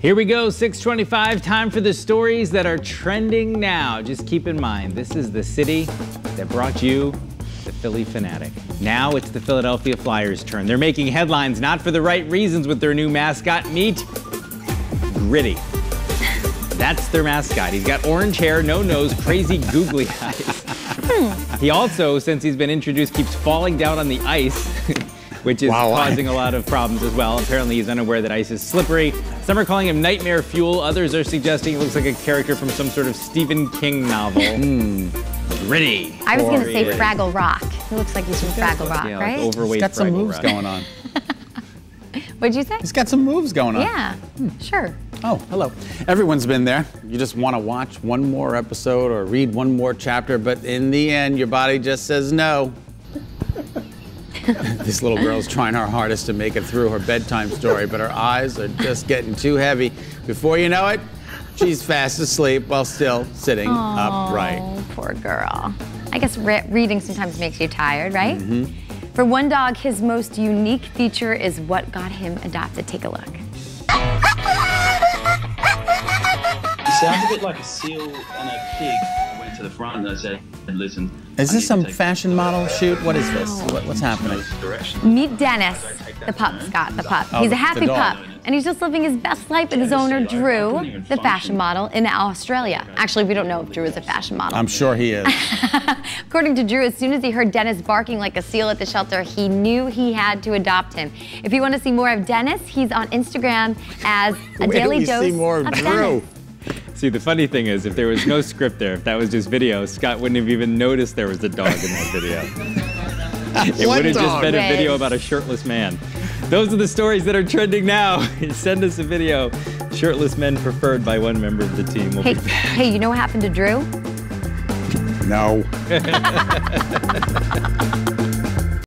Here we go, 625, time for the stories that are trending now. Just keep in mind, this is the city that brought you the Phillie Phanatic. Now it's the Philadelphia Flyers' turn. They're making headlines not for the right reasons with their new mascot, Meet Gritty. That's their mascot. He's got orange hair, no nose, crazy googly eyes. Hmm. he also, since he's been introduced, keeps falling down on the ice, which is Wow. causing a lot of problems as well. Apparently, he's unaware that ice is slippery. Some are calling him nightmare fuel. Others are suggesting he looks like a character from some sort of Stephen King novel. Hmm. Gritty. I was going to say Fraggle Rock. He looks like he's from Fraggle Rock, Yeah, like right? overweight He's got some moves Rock. going on. What'd you say? He's got some moves going on. Yeah, hmm. sure. Oh, hello. Everyone's been there. You just want to watch one more episode or read one more chapter, but in the end, your body just says no. this little girl's trying her hardest to make it through her bedtime story, but her eyes are just getting too heavy. Before you know it, she's fast asleep while still sitting upright. Oh, poor girl. I guess re- reading sometimes makes you tired, right? Mm-hmm. For one dog, his most unique feature is what got him adopted. Take a look. He sounds a bit like a seal and a pig. I to the front and I said, listen. Is this some fashion model shoot? What is this? What, what's happening? Meet Dennis, the pup, Scott, the pup. Oh, He's a happy pup, and he's just living his best life with his owner, Drew, the fashion model in Australia. Actually, we don't know if Drew is a fashion model. I'm sure he is. According to Drew, as soon as he heard Dennis barking like a seal at the shelter, he knew he had to adopt him. If you want to see more of Dennis, he's on Instagram as a Where daily we dose see more of of Drew? Dennis. See, the funny thing is, if there was no script there, if that was just video, Scott wouldn't have even noticed there was a dog in that video. It would have just been a video about a shirtless man. Those are the stories that are trending now. Send us a video. Shirtless men preferred by one member of the team. We'll Hey, be back. hey, you know what happened to Drew? no.